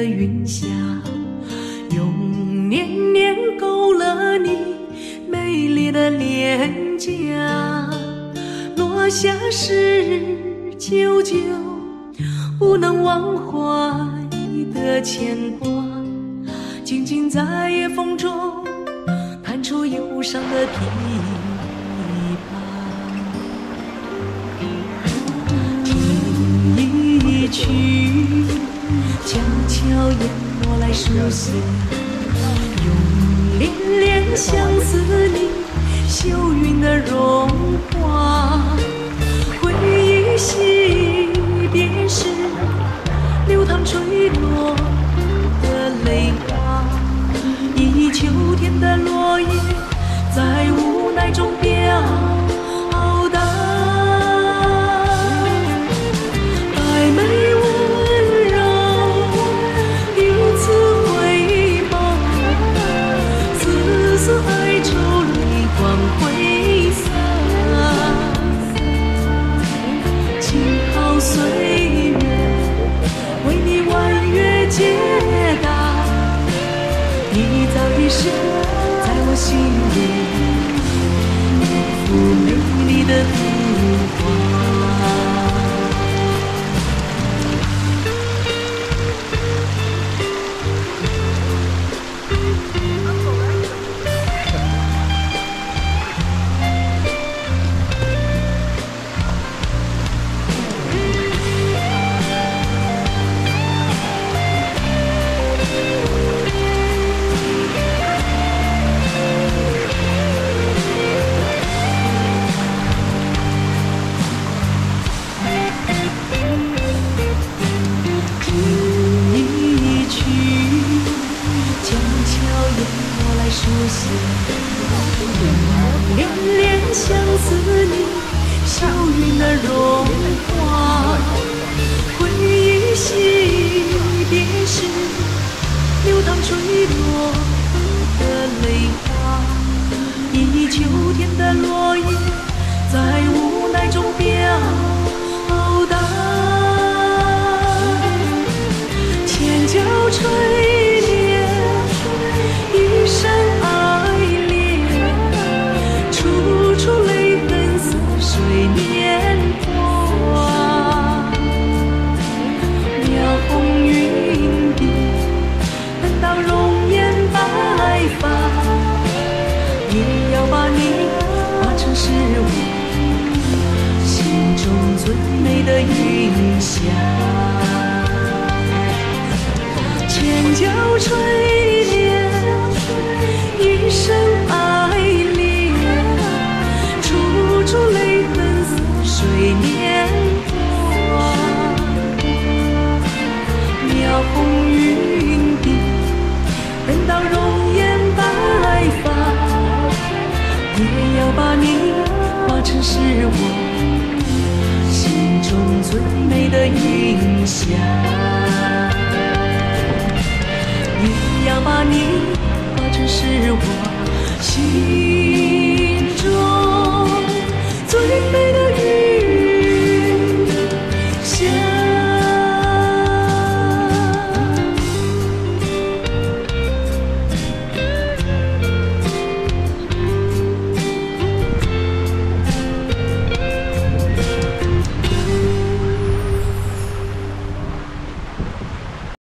的云霞，用年年勾勒你美丽的脸颊，落下时久久不能忘怀的牵挂，静静在夜风中弹出忧伤的琵琶。落来书写，用恋恋相思你秀云的荣华，回忆惜别时流淌坠落的泪花，忆秋天的落叶在无奈中表你早已是在我心里。一幅美丽的相思你笑韵的融化，回忆惜别时流淌坠落的泪花，一秋天的落叶在无奈中我把你化成是我心中最美的云霞。千娇垂把你画成是我心中最美的印象。一要把你画成是我。